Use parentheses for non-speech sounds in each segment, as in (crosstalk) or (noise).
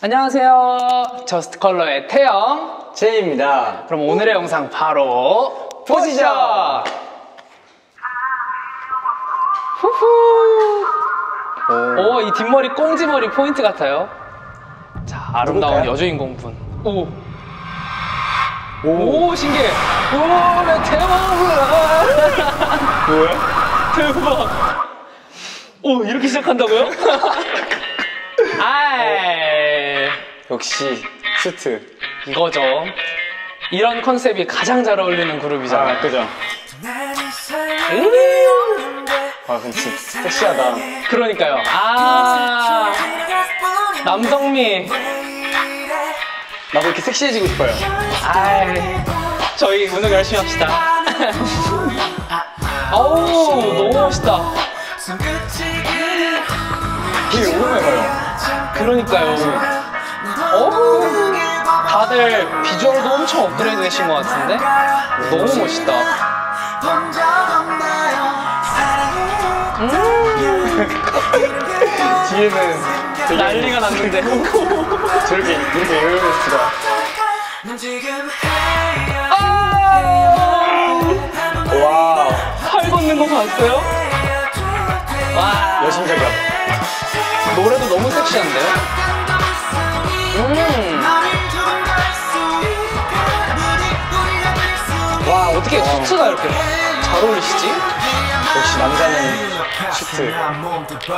안녕하세요. 저스트 컬러의 태영. 제이입니다. 그럼 오늘의 영상 바로 보시죠. 후후. 오, 이 뒷머리 꽁지머리 포인트 같아요. 자, 아름다운 누굴까요? 여주인공 분. 오. 오, 신기해. 오, 내 대박. 뭐야? 대박. 오, 이렇게 시작한다고요? (laughs) 아이. 역시 슈트. 이거죠. 이런 컨셉이 가장 잘 어울리는 그룹이잖아요. 아, 그죠? 음, 아, 근데 진짜 섹시하다. 그러니까요. 아, 남성미. 나도 이렇게 섹시해지고 싶어요. 아이, 저희 운동 열심히 합시다. 어우, 너무 멋있다. 되게 오랜만에 봐요. 그러니까요. 어우, 다들 비주얼도 엄청 업그레이드 되신 것 같은데? 너무 멋있다. (laughs) 뒤에는 되게 난리가 났는데. 저렇게 이렇게 여유로우시다. 와, 팔 걷는 거 봤어요? 와, 여신적이야. 노래도 너무 섹시한데요? 음, 와, 어떻게 수트가 이렇게 잘 어울리시지? 역시 남자는 슈트.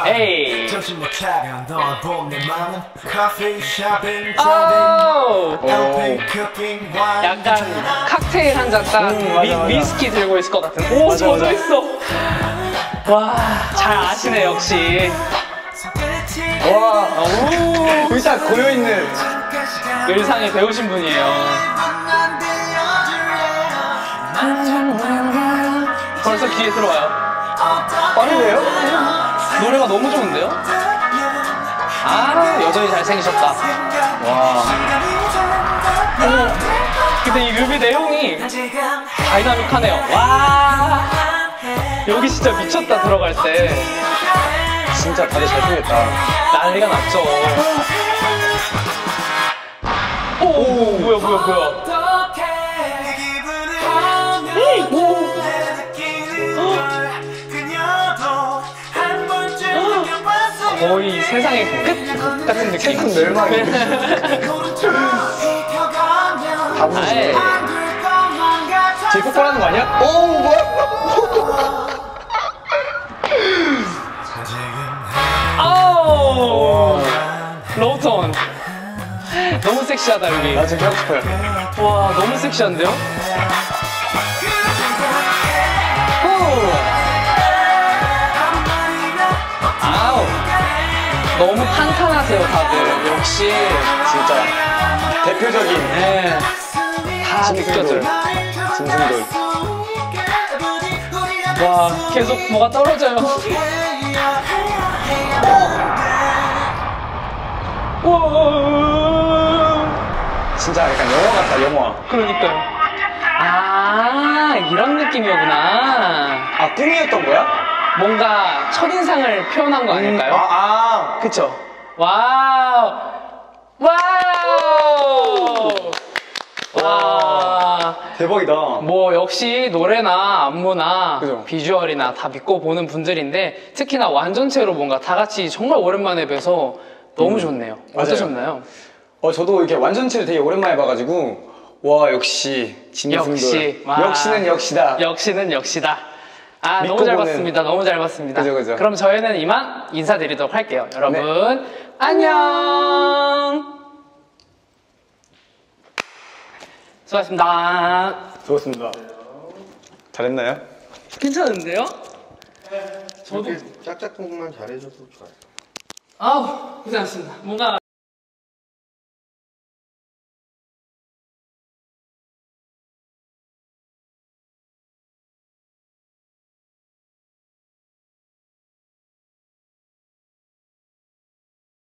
에이. 오. 약간 칵테일 한 잔딱 음. 위스키 들고 있을 것 같은. 오, 맞아, 젖어 맞아. 있어. 와, 잘 아시네, 역시. 와, 오, 의자 고여있는. 의상이 배우신 분이에요. 벌써 귀에 들어와요. 빠르네요? 노래가 너무 좋은데요? 아, 여전히 잘생기셨다. 와, 어머, 근데 이 뮤비 내용이 다이나믹하네요. 와, 여기 진짜 미쳤다, 들어갈 때. 진짜 다들 잘생겼다. 난리가 났죠. 오, 오 뭐야, 뭐야, 뭐야. 거의 세상의 끝 같은 느낌. 멸망이. 다. 뒤에 폭발하는 거 아니야? 오, 뭐야? 아우, 로톤. 너무 섹시하다, 여기. 나 지금 하고 싶어요. 와, 너무 섹시한데요? 후. 아우. 너무 탄탄하세요, 다들. 역시. 진짜 대표적인 네. 다 느껴져요. 짐승돌. 와, 계속 뭐가 떨어져요. (laughs) 와, 진짜 약간 영화 같다, 영화. 그러니까요. 아, 이런 느낌이었구나. 아, 꿈이었던 거야? 뭔가 첫인상을 표현한 거 아닐까요? 아, 아, 그쵸. 와우! 와우! 와. 대박이다. 뭐 역시 노래나 안무나 그죠. 비주얼이나 다 믿고 보는 분들인데 특히나 완전체로 뭔가 다 같이 정말 오랜만에 뵈서 너무 좋네요. 음. 맞아요. 어떠셨나요? 어, 저도 이렇게 완전체를 되게 오랜만에 봐가지고, 와, 역시, 짐승돌. 역시. 와. 역시는 역시다. 역시는 역시다. 아 너무 잘 보는. 봤습니다. 너무 잘 봤습니다. 그죠, 그죠. 그럼 저희는 이만 인사드리도록 할게요. 여러분 네. 안녕. 수고하셨습니다. 좋았습니다. 잘했나요? 괜찮은데요? 저도 짝짝꿍만 잘해줘도 좋아요. 아우 고생하셨습니다. 뭔가